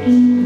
Mm-hmm.